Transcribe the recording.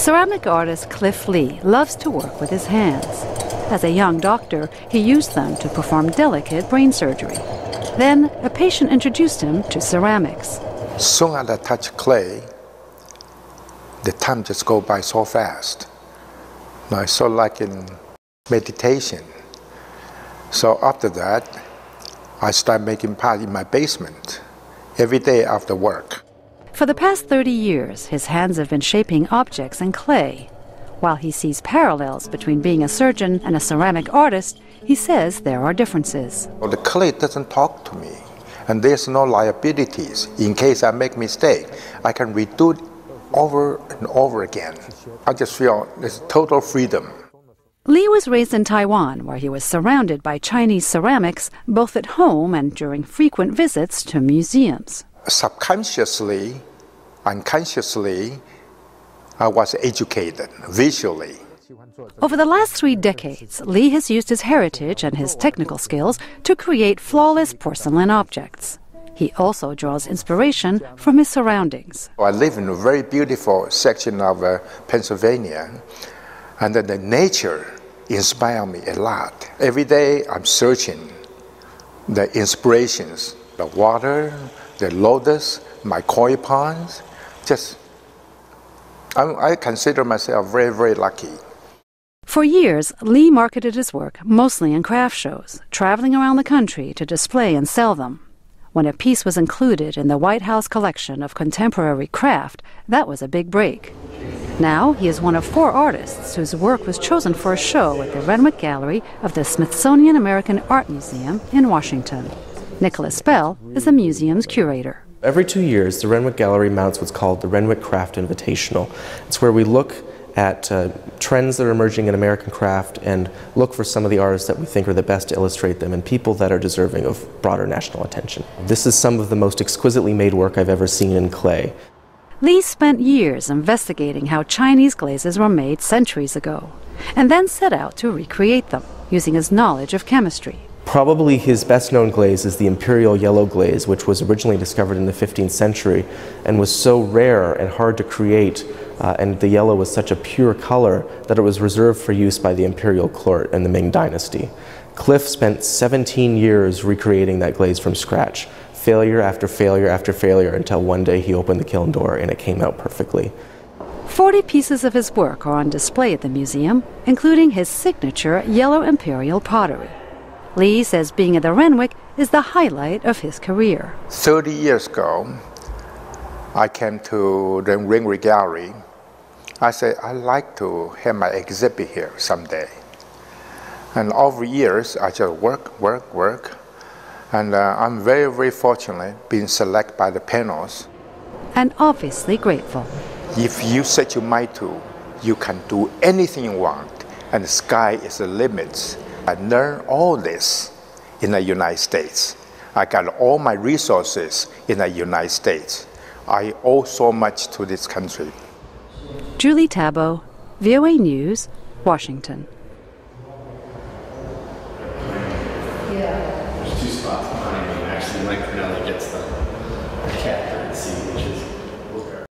Ceramic artist Cliff Lee loves to work with his hands. As a young doctor, he used them to perform delicate brain surgery. Then, a patient introduced him to ceramics. Soon as I touch clay, the time just go by so fast. I so like in meditation. So after that, I start making part in my basement every day after work. For the past 30 years, his hands have been shaping objects in clay. While he sees parallels between being a surgeon and a ceramic artist, he says there are differences. Well, the clay doesn't talk to me, and there's no liabilities. In case I make mistake, I can redo it over and over again. I just feel there's total freedom. Lee was raised in Taiwan, where he was surrounded by Chinese ceramics, both at home and during frequent visits to museums. Subconsciously, unconsciously, I was educated visually. Over the last three decades, Lee has used his heritage and his technical skills to create flawless porcelain objects. He also draws inspiration from his surroundings. I live in a very beautiful section of uh, Pennsylvania and the nature inspires me a lot. Every day I'm searching the inspirations, the water, the lotus, my koi ponds. Just, I, I consider myself very, very lucky. For years, Lee marketed his work mostly in craft shows, traveling around the country to display and sell them. When a piece was included in the White House collection of contemporary craft, that was a big break. Now he is one of four artists whose work was chosen for a show at the Renwick Gallery of the Smithsonian American Art Museum in Washington. Nicholas Bell is the museum's curator. Every two years, the Renwick Gallery mounts what's called the Renwick Craft Invitational. It's where we look at uh, trends that are emerging in American craft and look for some of the artists that we think are the best to illustrate them and people that are deserving of broader national attention. This is some of the most exquisitely made work I've ever seen in clay. Lee spent years investigating how Chinese glazes were made centuries ago, and then set out to recreate them using his knowledge of chemistry. Probably his best known glaze is the imperial yellow glaze, which was originally discovered in the 15th century and was so rare and hard to create, uh, and the yellow was such a pure color that it was reserved for use by the imperial court in the Ming dynasty. Cliff spent 17 years recreating that glaze from scratch, failure after failure after failure until one day he opened the kiln door and it came out perfectly. Forty pieces of his work are on display at the museum, including his signature yellow imperial pottery. Lee says being at the Renwick is the highlight of his career. 30 years ago, I came to the Renwick Gallery. I said, I'd like to have my exhibit here someday. And over years, I just work, work, work, and uh, I'm very, very fortunate being selected by the panels. And obviously grateful. If you set your mind to, you can do anything you want, and the sky is the limits. I learned all this in the United States. I got all my resources in the United States. I owe so much to this country. Julie Taboh, VOA News, Washington. Yeah. There's two spots behind me, actually. Gets see, which is